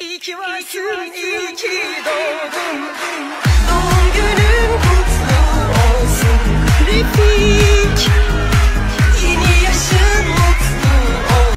İyi ki varsın, iyi ki doğdun.